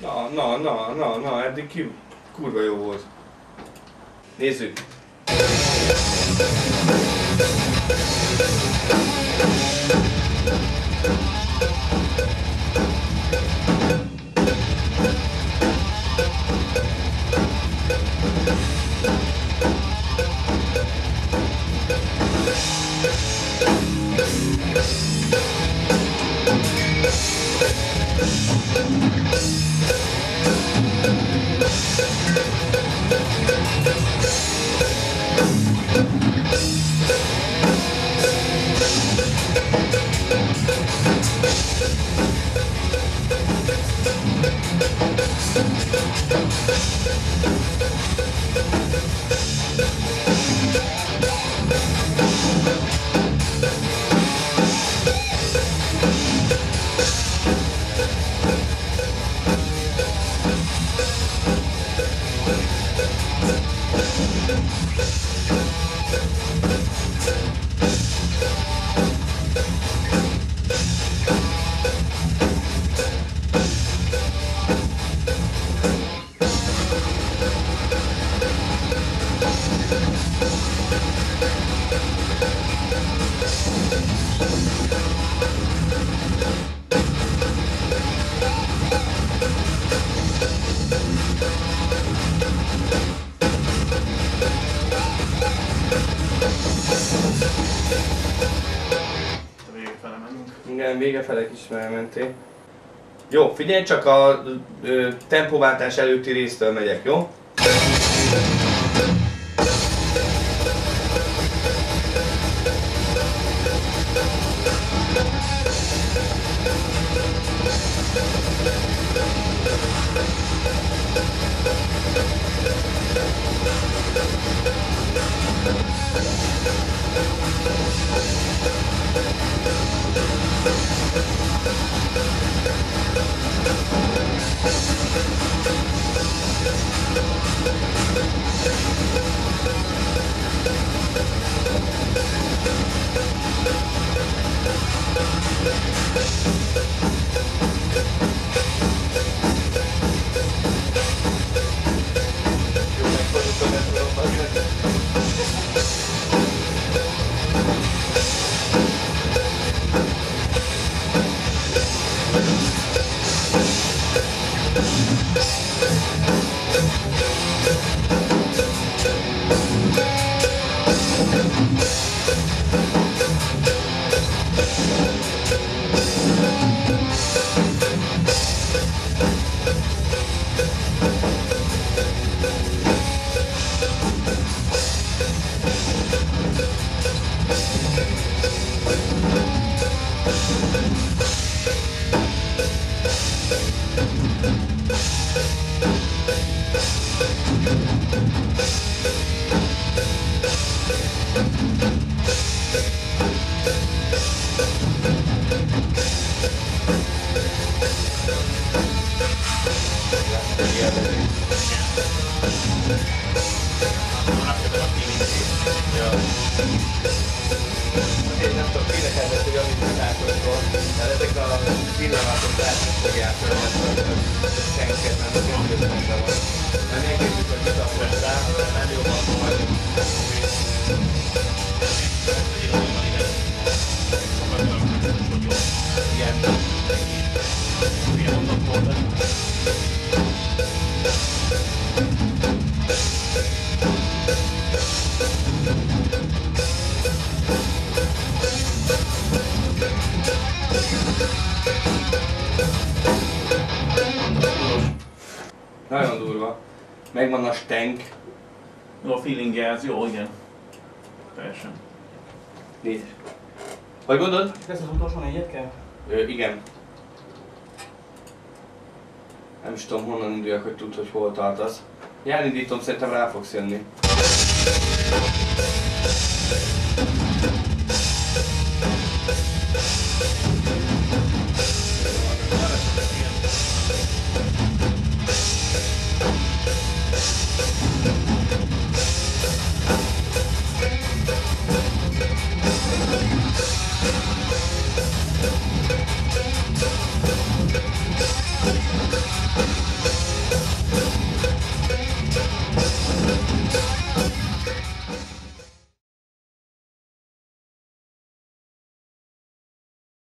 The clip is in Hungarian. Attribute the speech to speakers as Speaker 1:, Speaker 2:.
Speaker 1: Na, na, na, na, na, eddig ki, kurva jó volt. Nézzük. Igen, vége fele is mentél. Jó, figyelj, csak a ö, tempóváltás előtti résztől megyek, jó? Én nem tudom, mire kellett, hogy amit találkozom, mert ezek a pillanatok látnak fogják fölmetni a senket, mert az öngyőzőkben van. Mert megnézzük, hogy mit akkor rá, nem jobban majd. Van a stenk.
Speaker 2: Jó, a feeling az jó, igen. Teljesen.
Speaker 1: Nézd. vagy gondolod?
Speaker 3: Ez az utolsó négyet kell?
Speaker 1: Ö, igen. Nem is tudom honnan induljak, hogy tudd, hogy hol tartasz. Elindítom, szerintem rá fogsz jönni.